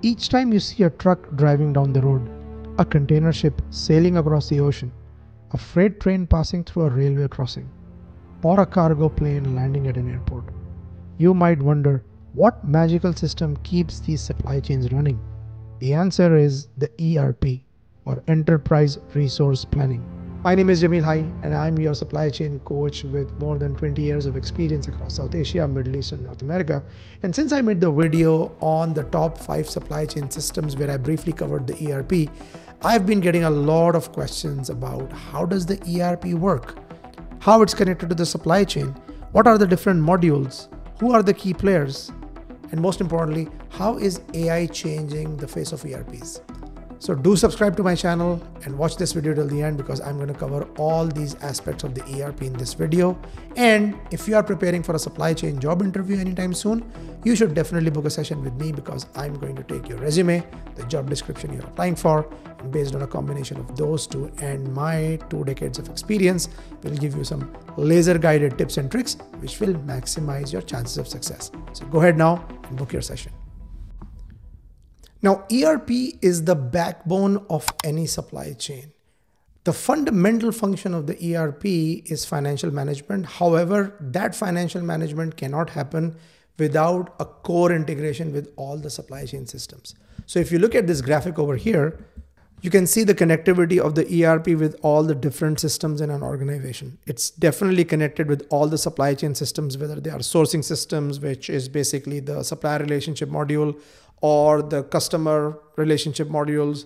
Each time you see a truck driving down the road, a container ship sailing across the ocean, a freight train passing through a railway crossing, or a cargo plane landing at an airport, you might wonder what magical system keeps these supply chains running? The answer is the ERP or Enterprise Resource Planning. My name is Jameel Hye and I'm your supply chain coach with more than 20 years of experience across South Asia, Middle East and North America. And since I made the video on the top 5 supply chain systems where I briefly covered the ERP, I've been getting a lot of questions about how does the ERP work? How it's connected to the supply chain? What are the different modules? Who are the key players? And most importantly, how is AI changing the face of ERPs? So do subscribe to my channel and watch this video till the end because I'm going to cover all these aspects of the ERP in this video. And if you are preparing for a supply chain job interview anytime soon, you should definitely book a session with me because I'm going to take your resume, the job description you're applying for, and based on a combination of those two and my two decades of experience, will give you some laser guided tips and tricks which will maximize your chances of success. So go ahead now and book your session. Now, ERP is the backbone of any supply chain. The fundamental function of the ERP is financial management. However, that financial management cannot happen without a core integration with all the supply chain systems. So if you look at this graphic over here, you can see the connectivity of the ERP with all the different systems in an organization. It's definitely connected with all the supply chain systems, whether they are sourcing systems, which is basically the supplier relationship module, or the customer relationship modules,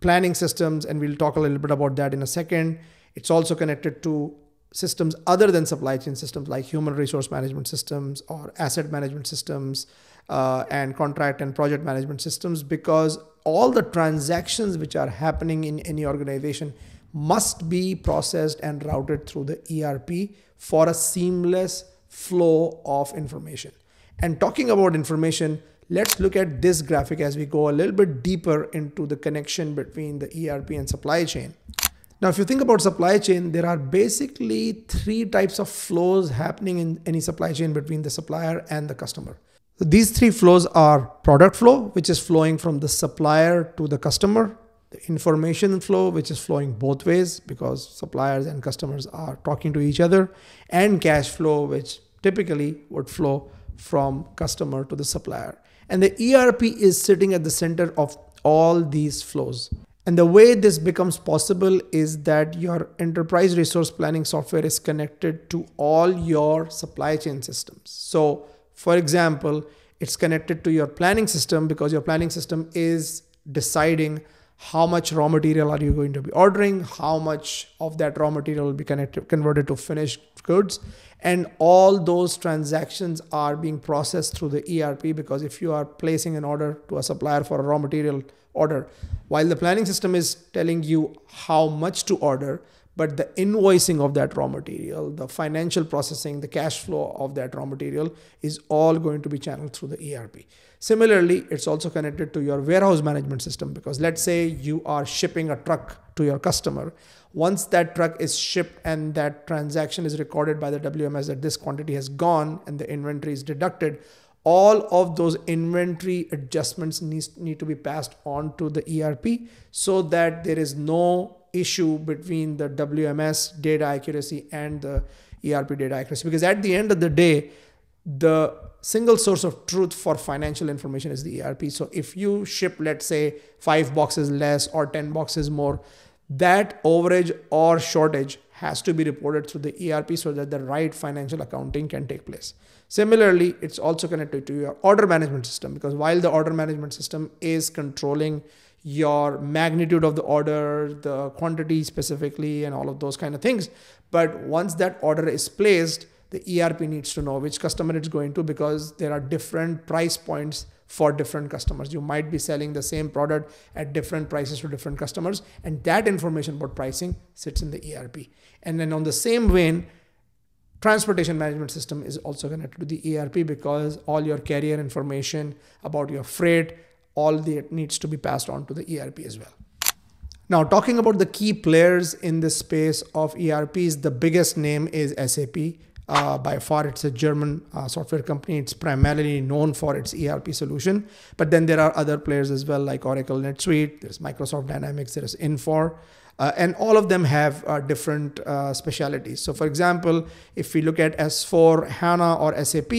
planning systems, and we'll talk a little bit about that in a second. It's also connected to systems other than supply chain systems like human resource management systems or asset management systems uh, and contract and project management systems because all the transactions which are happening in any organization must be processed and routed through the ERP for a seamless flow of information. And talking about information, Let's look at this graphic as we go a little bit deeper into the connection between the ERP and supply chain. Now, if you think about supply chain, there are basically three types of flows happening in any supply chain between the supplier and the customer. So these three flows are product flow, which is flowing from the supplier to the customer, the information flow, which is flowing both ways because suppliers and customers are talking to each other, and cash flow, which typically would flow from customer to the supplier. And the ERP is sitting at the center of all these flows. And the way this becomes possible is that your enterprise resource planning software is connected to all your supply chain systems. So, for example, it's connected to your planning system because your planning system is deciding how much raw material are you going to be ordering, how much of that raw material will be connected, converted to finished goods, and all those transactions are being processed through the ERP because if you are placing an order to a supplier for a raw material order, while the planning system is telling you how much to order, but the invoicing of that raw material, the financial processing, the cash flow of that raw material is all going to be channeled through the ERP. Similarly, it's also connected to your warehouse management system because let's say you are shipping a truck to your customer once that truck is shipped and that transaction is recorded by the WMS that this quantity has gone and the inventory is deducted, all of those inventory adjustments needs, need to be passed on to the ERP so that there is no issue between the WMS data accuracy and the ERP data accuracy. Because at the end of the day, the single source of truth for financial information is the ERP. So if you ship, let's say, five boxes less or 10 boxes more, that overage or shortage has to be reported through the ERP so that the right financial accounting can take place. Similarly, it's also connected to your order management system because while the order management system is controlling your magnitude of the order, the quantity specifically, and all of those kind of things, but once that order is placed, the ERP needs to know which customer it's going to because there are different price points for different customers. You might be selling the same product at different prices to different customers, and that information about pricing sits in the ERP. And then on the same vein, transportation management system is also connected to the ERP because all your carrier information about your freight, all the needs to be passed on to the ERP as well. Now, talking about the key players in this space of ERPs, the biggest name is SAP. Uh, by far, it's a German uh, software company. It's primarily known for its ERP solution. But then there are other players as well, like Oracle NetSuite, there's Microsoft Dynamics, there's Infor. Uh, and all of them have uh, different uh, specialities. So, for example, if we look at S4 HANA or SAP,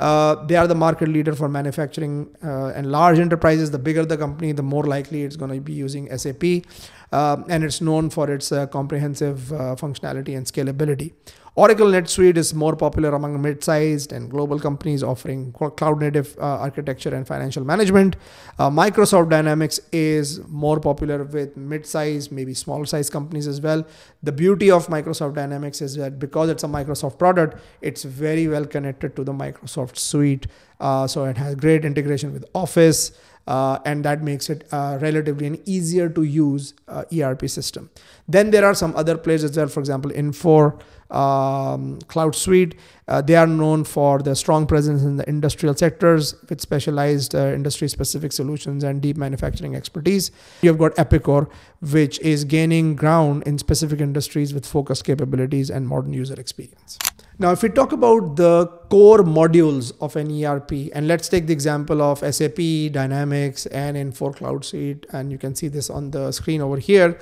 uh, they are the market leader for manufacturing uh, and large enterprises. The bigger the company, the more likely it's going to be using SAP. Uh, and it's known for its comprehensive functionality and scalability. Oracle NetSuite is more popular among mid-sized and global companies offering cloud-native uh, architecture and financial management. Uh, Microsoft Dynamics is more popular with mid-sized, maybe small-sized companies as well. The beauty of Microsoft Dynamics is that because it's a Microsoft product, it's very well connected to the Microsoft suite. Uh, so it has great integration with Office. Uh, and that makes it uh, relatively an easier to use uh, ERP system. Then there are some other players as well, for example, Infor, um, Cloud Suite. Uh, they are known for their strong presence in the industrial sectors with specialized uh, industry specific solutions and deep manufacturing expertise. You've got Epicor, which is gaining ground in specific industries with focused capabilities and modern user experience. Now, if we talk about the core modules of an ERP, and let's take the example of SAP, Dynamics, and Infor Cloud Suite, and you can see this on the screen over here.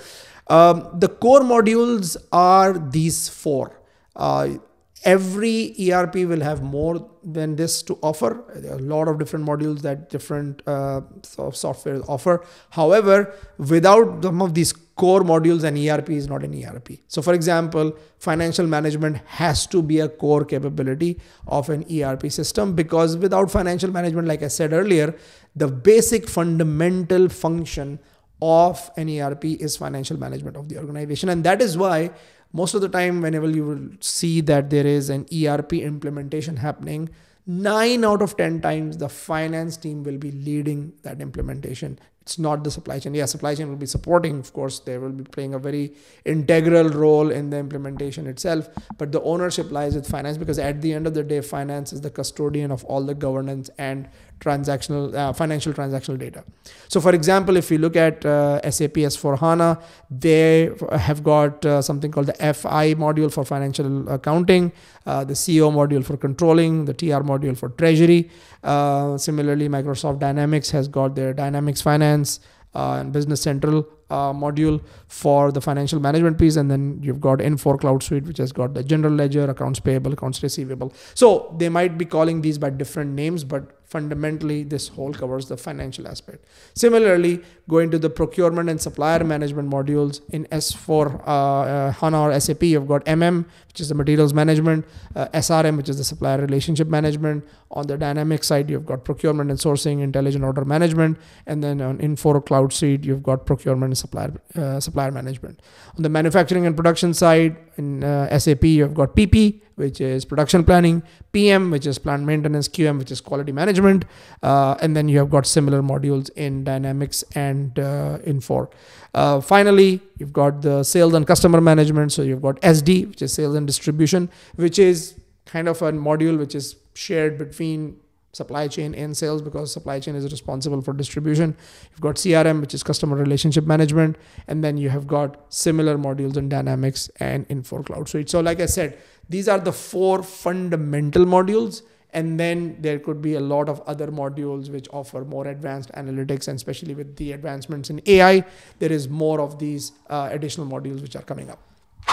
Um, the core modules are these four. Uh, every ERP will have more than this to offer. There are a lot of different modules that different uh, software offer. However, without some of these core modules, an ERP is not an ERP. So, for example, financial management has to be a core capability of an ERP system because without financial management, like I said earlier, the basic fundamental function of an ERP is financial management of the organization. And that is why most of the time, whenever you will see that there is an ERP implementation happening, nine out of 10 times the finance team will be leading that implementation. It's not the supply chain. Yeah supply chain will be supporting of course. They will be playing a very integral role in the implementation itself. But the ownership lies with finance because at the end of the day finance is the custodian of all the governance and transactional uh, financial transactional data. So for example if we look at uh, sap s4 hana they have got uh, something called the fi module for financial accounting uh, the co module for controlling the tr module for treasury. Uh, similarly microsoft dynamics has got their dynamics finance uh, and business central uh, module for the financial management piece and then you've got Infor Cloud Suite which has got the general ledger accounts payable accounts receivable. So they might be calling these by different names but fundamentally this whole covers the financial aspect. Similarly going to the procurement and supplier management modules in s4 uh, uh, hana or sap you've got mm which is the materials management uh, srm which is the supplier relationship management. On the dynamic side you've got procurement and sourcing intelligent order management. And then on Infor Cloud Suite you've got procurement and supplier uh, supplier management on the manufacturing and production side in uh, sap you've got pp which is production planning, PM, which is plant maintenance, QM, which is quality management, uh, and then you have got similar modules in Dynamics and uh, Infor. Uh, finally, you've got the sales and customer management. So you've got SD, which is sales and distribution, which is kind of a module which is shared between supply chain and sales because supply chain is responsible for distribution. You've got CRM, which is customer relationship management, and then you have got similar modules in Dynamics and Infor Cloud Suite. So, like I said, these are the four fundamental modules. And then there could be a lot of other modules which offer more advanced analytics, and especially with the advancements in AI, there is more of these uh, additional modules which are coming up.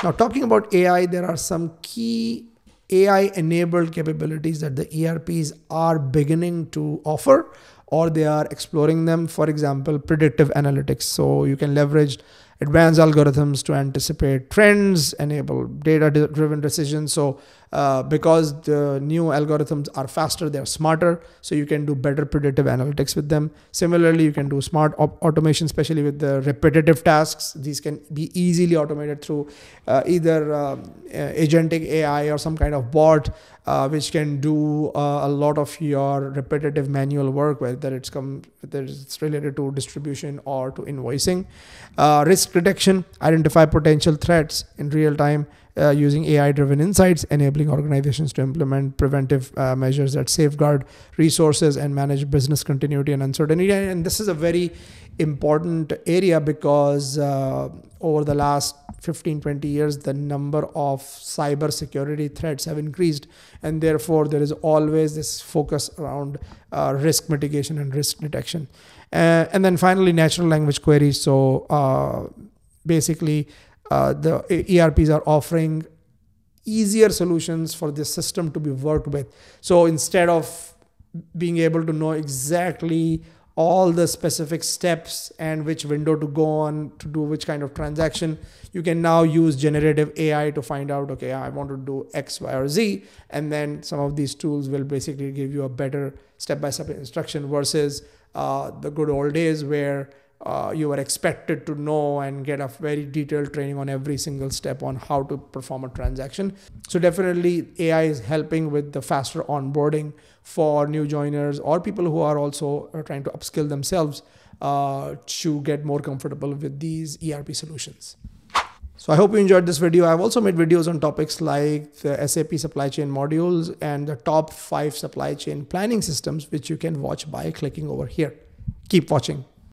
Now, talking about AI, there are some key AI enabled capabilities that the ERPs are beginning to offer or they are exploring them. For example, predictive analytics. So you can leverage advanced algorithms to anticipate trends, enable data driven decisions. So uh, because the new algorithms are faster, they're smarter, so you can do better predictive analytics with them. Similarly, you can do smart op- automation, especially with the repetitive tasks. These can be easily automated through uh, either uh, agentic AI or some kind of bot, uh, which can do uh, a lot of your repetitive manual work, whether it's come whether it's related to distribution or to invoicing. Risk detection, identify potential threats in real time uh, using AI driven insights, enabling organizations to implement preventive uh, measures that safeguard resources and manage business continuity and uncertainty. And this is a very important area because uh, over the last 15 20 years the number of cyber security threats have increased. And therefore there is always this focus around uh, risk mitigation and risk detection. Uh, and then finally natural language queries. So uh, basically uh, the erps are offering easier solutions for the system to be worked with. So instead of being able to know exactly all the specific steps and which window to go on to do which kind of transaction you can now use generative ai to find out okay i want to do x y or z. And then some of these tools will basically give you a better step by step instruction versus uh, the good old days where uh, you are expected to know and get a very detailed training on every single step on how to perform a transaction. So, definitely, AI is helping with the faster onboarding for new joiners or people who are also uh, trying to upskill themselves uh, to get more comfortable with these ERP solutions. So I hope you enjoyed this video. I've also made videos on topics like the SAP supply chain modules and the top five supply chain planning systems, which you can watch by clicking over here. Keep watching.